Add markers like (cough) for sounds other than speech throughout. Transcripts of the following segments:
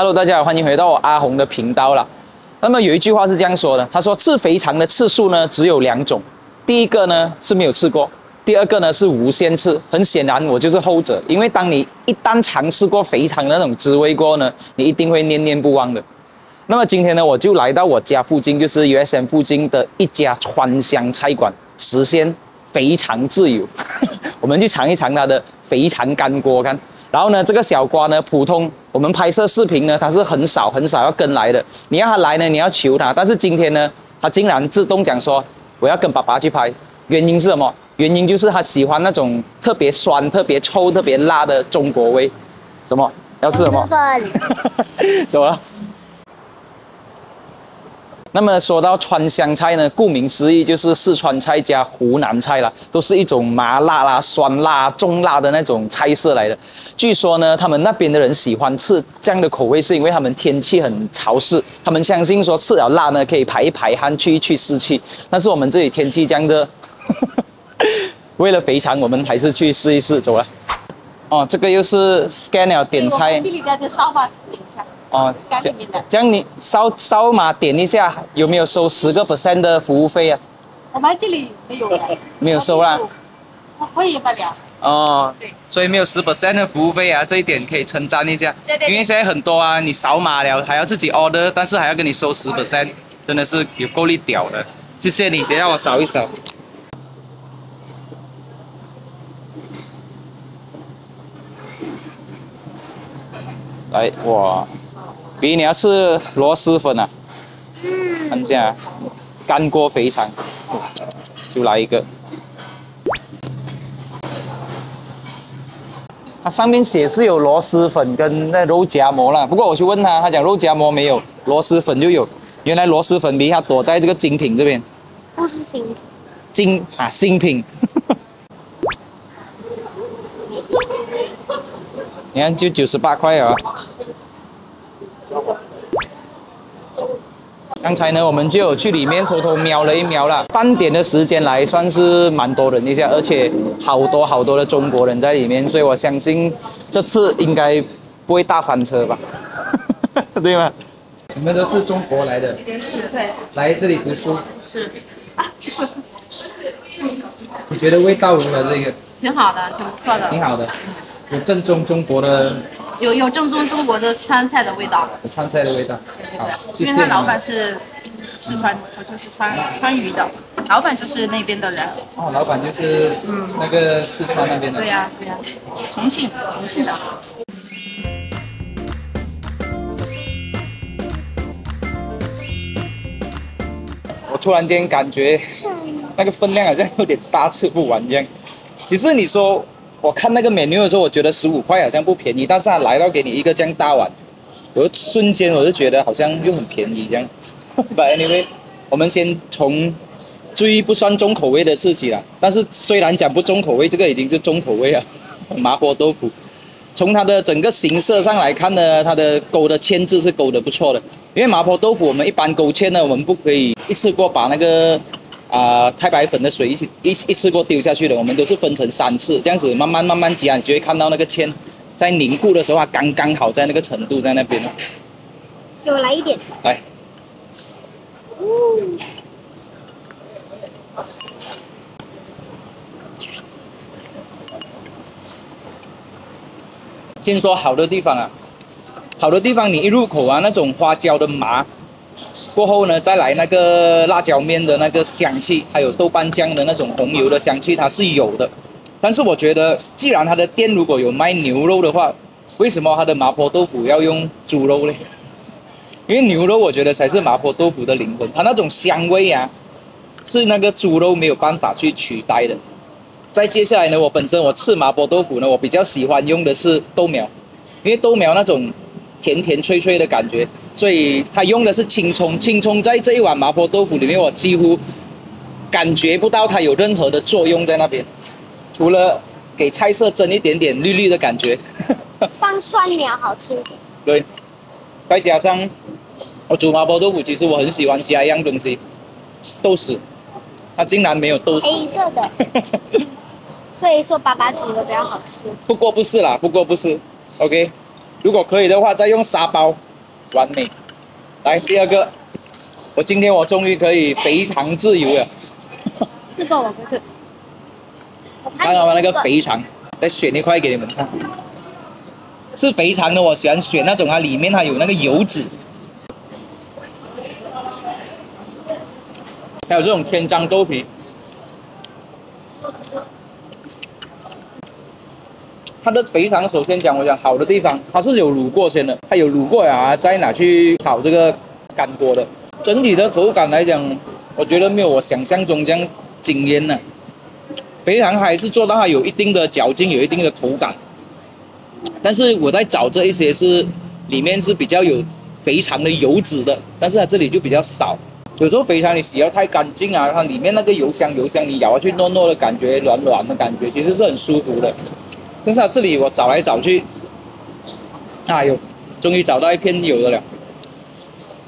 Hello，大家好，欢迎回到我阿红的频道啦。那么有一句话是这样说的，他说吃肥肠的次数呢只有两种，第一个呢是没有吃过，第二个呢是无限次。很显然我就是后者，因为当你一旦尝试过肥肠的那种滋味过后呢，你一定会念念不忘的。那么今天呢，我就来到我家附近，就是 USM 附近的一家川香菜馆，实现肥肠自由。(laughs) 我们去尝一尝它的肥肠干锅看。然后呢，这个小瓜呢，普通我们拍摄视频呢，它是很少很少要跟来的。你要它来呢，你要求它。但是今天呢，它竟然自动讲说我要跟爸爸去拍。原因是什么？原因就是它喜欢那种特别酸、特别臭、特别辣的中国味。什么？要吃什么？(laughs) 怎么？那么说到川湘菜呢，顾名思义就是四川菜加湖南菜啦，都是一种麻辣啦、酸辣、重辣的那种菜色来的。据说呢，他们那边的人喜欢吃这样的口味，是因为他们天气很潮湿，他们相信说吃了辣呢可以排一排汗、去一去湿气。但是我们这里天气这样的，(laughs) 为了肥肠，我们还是去试一试，走了。哦，这个又是 scan 了点菜。这里的这烧法点菜。哦，这这样你扫扫码点一下，有没有收十个 percent 的服务费啊？我们这里没有，没有收啦。会不了。哦，对，所以没有十 percent 的服务费啊，这一点可以称赞一下。对对。因为现在很多啊，你扫码了还要自己 order，但是还要跟你收十 percent，真的是有够力屌的。谢谢你，等下我扫一扫。来，哇！比你要吃螺蛳粉啊？嗯，看一下，干锅肥肠，就来一个。它上面写是有螺蛳粉跟那肉夹馍啦，不过我去问他，他讲肉夹馍没有，螺蛳粉就有。原来螺蛳粉比它躲在这个精品这边。不是新品。精啊，新品。(laughs) 你看，就九十八块啊。刚才呢，我们就有去里面偷偷瞄了一瞄了。饭点的时间来算是蛮多人一下，而且好多好多的中国人在里面，所以我相信这次应该不会大翻车吧？(laughs) 对吗？你们都是中国来的？是，对。来这里读书？是。你觉得味道如何？这个？挺好的，挺不错的。挺好的，有正宗中国的。有有正宗中国的川菜的味道，有川菜的味道。对对对，因为他老板是四川，好像是川川渝的，老板就是那边的人。哦，老板就是嗯那个四川那边的。对呀对呀，重庆重庆的。我突然间感觉那个分量好像有点大，吃不完一样。其实你说。我看那个 menu 的时候，我觉得十五块好像不便宜，但是他来到给你一个这样大碗，我瞬间我就觉得好像又很便宜这样。(laughs) But anyway，我们先从最不算重口味的吃起了。但是虽然讲不重口味，这个已经是重口味了。(laughs) 麻婆豆腐，从它的整个形色上来看呢，它的勾的芡汁是勾的不错的。因为麻婆豆腐我们一般勾芡呢，我们不可以一次过把那个。啊，太白粉的水一起一一次过丢下去的，我们都是分成三次，这样子慢慢慢慢加，你就会看到那个芡在凝固的时候，它刚刚好在那个程度在那边了。给我来一点。来。听说好的地方啊，好的地方你一入口啊，那种花椒的麻。过后呢，再来那个辣椒面的那个香气，还有豆瓣酱的那种红油的香气，它是有的。但是我觉得，既然它的店如果有卖牛肉的话，为什么它的麻婆豆腐要用猪肉呢？(laughs) 因为牛肉我觉得才是麻婆豆腐的灵魂，它那种香味啊，是那个猪肉没有办法去取代的。再接下来呢，我本身我吃麻婆豆腐呢，我比较喜欢用的是豆苗，因为豆苗那种甜甜脆脆的感觉。所以他用的是青葱，青葱在这一碗麻婆豆腐里面，我几乎感觉不到它有任何的作用在那边，除了给菜色增一点点绿绿的感觉。(laughs) 放蒜苗好吃。对，再加上我煮麻婆豆腐，其实我很喜欢加一样东西，豆豉，它竟然没有豆豉。黑色的。(laughs) 所以说爸爸煮的比较好吃。不过不是啦，不过不是。OK，如果可以的话，再用沙包。完美。来第二个，我今天我终于可以肥肠自由了。这个我不是。看到吗？那个肥肠，再选一块给你们看。是肥肠的，我喜欢选那种啊里面它有那个油脂。还有这种天章豆皮，它的肥肠首先讲，我讲好的地方，它是有卤过先的，它有卤过啊，再拿去炒这个干锅的。整体的口感来讲，我觉得没有我想象中这样惊艳呢。肥肠还是做到它有一定的嚼劲，有一定的口感。但是我在找这一些是里面是比较有肥肠的油脂的，但是它这里就比较少。有时候肥肠你洗要太干净啊，它里面那个油香油香，你咬下去糯糯的感觉，软软的感觉，其实是很舒服的。但是它这里我找来找去，啊有，终于找到一片有的了，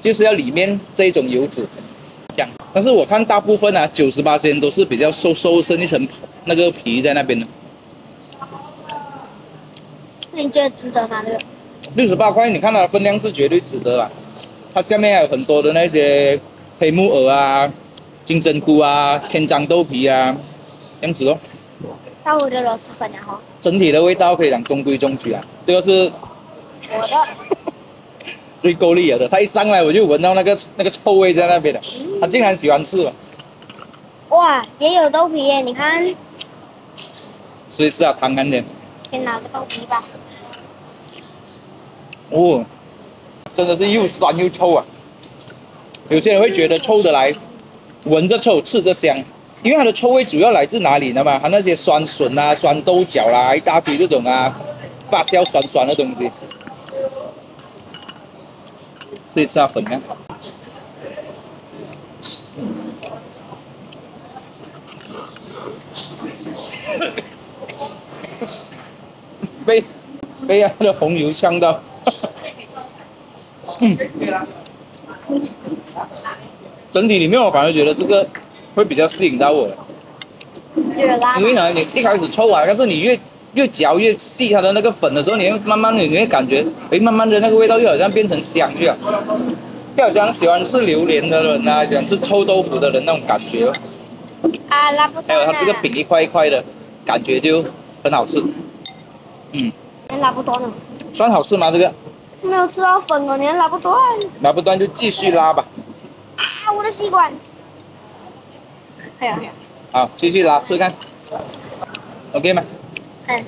就是要里面这一种油脂，这样。但是我看大部分啊，九十八先都是比较瘦瘦，剩一层那个皮在那边的。那你觉得值得吗？这个六十八块，你看它的分量是绝对值得啦。它下面还有很多的那些。黑木耳啊，金针菇啊，千张豆皮啊，这样子哦。到我的螺蛳粉然后。整体的味道可以讲中规中矩啊。这个是我的。(laughs) 最够力了的，他一上来我就闻到那个那个臭味在那边的，他竟然喜欢吃。哇，也有豆皮耶，你看。试一试啊，尝看点。先拿个豆皮吧。哦，真的是又酸又臭啊。有些人会觉得臭的来，闻着臭，吃着香，因为它的臭味主要来自哪里呢嘛？它那些酸笋啊、酸豆角啦，一大堆这种啊，发酵酸酸的东西。试一下粉呢？被被那个红油呛到。嗯。整体里面我反而觉得这个会比较吸引到我，因为呢，你一开始抽啊，但是你越越嚼越细，它的那个粉的时候，你会慢慢的你会感觉，哎，慢慢的那个味道又好像变成香去了，就好像喜欢吃榴莲的人啊，喜欢吃臭豆腐的人那种感觉。啊，拉不还有它这个饼一块一块的，感觉就很好吃。嗯。还拉不断呢。算好吃吗？这个？没有吃到粉哦，你还拉不断。拉不断就继续拉吧。啊，我的吸管。好，继续拉，吃看。OK 吗？哎。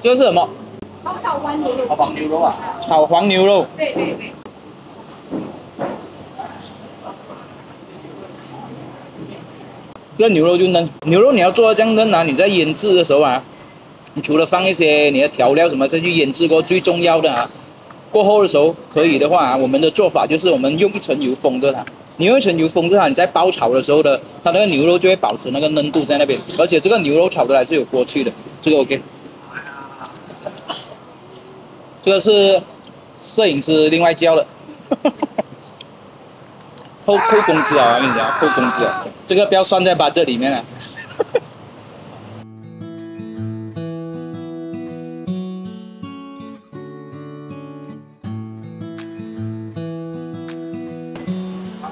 这个是什么？炒黄牛肉。炒黄牛肉啊？炒黄牛肉。对对对。这牛肉就嫩，牛肉你要做到这样嫩啊！你在腌制的时候啊。你除了放一些你的调料什么再去腌制过，最重要的啊，过后的时候可以的话啊，我们的做法就是我们用一层油封着它，你用一层油封住它，你在爆炒的时候呢，它那个牛肉就会保持那个嫩度在那边，而且这个牛肉炒出来是有锅气的，这个 OK。这个是摄影师另外教的，扣扣工资啊，我跟你讲，扣工资啊，这个不要算在八这里面啊。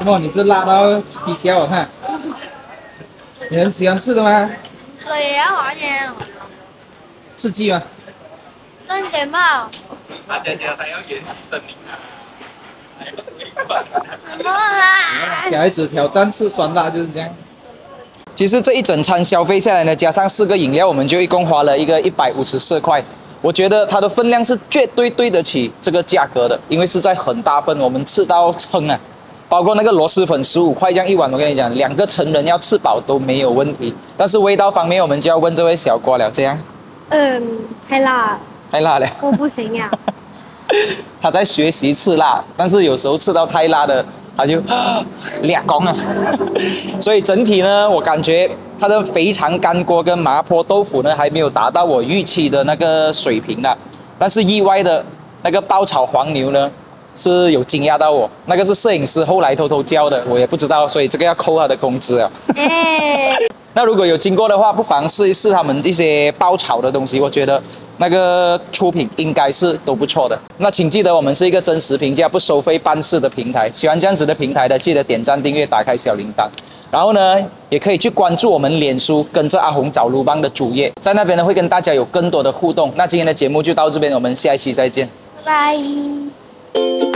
哦，你是辣到鼻笑我看，你很喜欢吃的吗？对呀，好像。刺激吗？真的吗？大家家还要延续生命啊！(laughs) 什么啊？小孩子挑战吃酸辣就是这样。其实这一整餐消费下来呢，加上四个饮料，我们就一共花了一个一百五十四块。我觉得它的分量是绝对对得起这个价格的，因为是在很大份，我们吃到撑啊。包括那个螺蛳粉十五块这样一碗，我跟你讲，两个成人要吃饱都没有问题。但是味道方面，我们就要问这位小郭了。这样，嗯，太辣，太辣了，我不行呀。(laughs) 他在学习吃辣，但是有时候吃到太辣的，他就 (gasps) 裂光啊。(laughs) 所以整体呢，我感觉他的肥肠干锅跟麻婆豆腐呢，还没有达到我预期的那个水平的。但是意外的那个爆炒黄牛呢？是有惊讶到我，那个是摄影师后来偷偷教的，我也不知道，所以这个要扣他的工资啊。(laughs) 那如果有经过的话，不妨试一试他们一些爆炒的东西，我觉得那个出品应该是都不错的。那请记得我们是一个真实评价、不收费办事的平台。喜欢这样子的平台的，记得点赞、订阅、打开小铃铛。然后呢，也可以去关注我们脸书，跟着阿红找卢邦的主页，在那边呢会跟大家有更多的互动。那今天的节目就到这边，我们下一期再见。拜拜。Thank you.